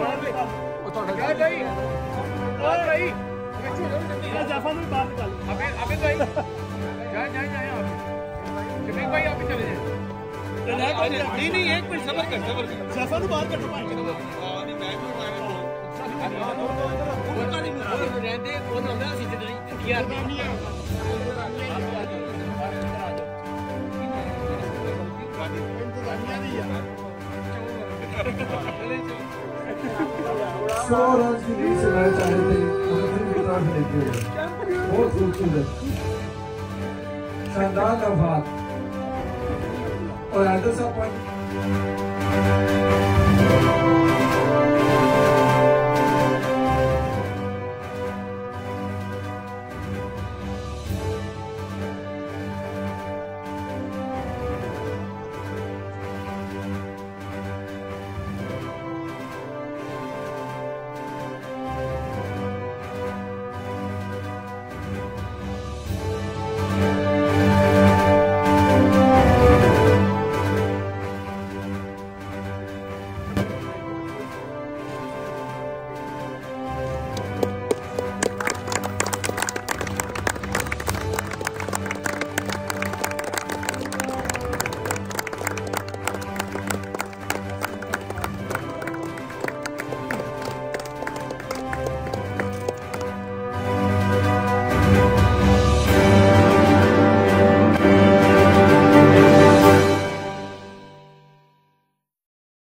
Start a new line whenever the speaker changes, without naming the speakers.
ਉਹ ਤੁਹਾਡੇ ਯਾਰ ਭਾਈ ਆ ਭਾਈ ਇਹ
ਜਾਫਾ ਨੂੰ ਬਾਤ ਕਰ ਅਬੇ ਅਬੇ
ਭਾਈ ਜਾ ਜਾ ਜਾ ਆਪ ਜਮੀਨ ਭਾਈ ਆਪ ਚਲੇ ਜਾਓ
ਨਹੀਂ ਨਹੀਂ ਇੱਕ ਮਿੰਟ ਸਬਰ ਕਰ ਸਬਰ ਕਰ ਜਾਫਾ ਨੂੰ ਬਾਹਰ ਕੱਢੋ ਭਾਈ ਹਾਂ ਨਹੀਂ ਮੈਂ ਵੀ ਮੈਂ ਉਹਨਾਂ ਦੀ ਮੁਰਦੇ
ਰਹਿੰਦੇ ਉਹਨਾਂ
ਦਾ ਅਸੀਂ ਜਿੱਦਾਂ ਇੰਡੀਆ ਦੀ ਇੰਤਜ਼ਾਮੀਆਂ ਦੀ ਯਾਰ
सौ की लीड से मैच आए थे बहुत खूबसूरत शानदार नवाद और एट द